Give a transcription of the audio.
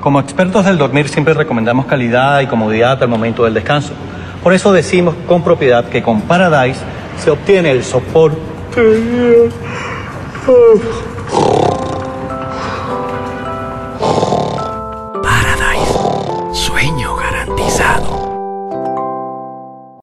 Como expertos del dormir siempre recomendamos calidad y comodidad al momento del descanso. Por eso decimos con propiedad que con Paradise se obtiene el soporte Paradise, sueño garantizado.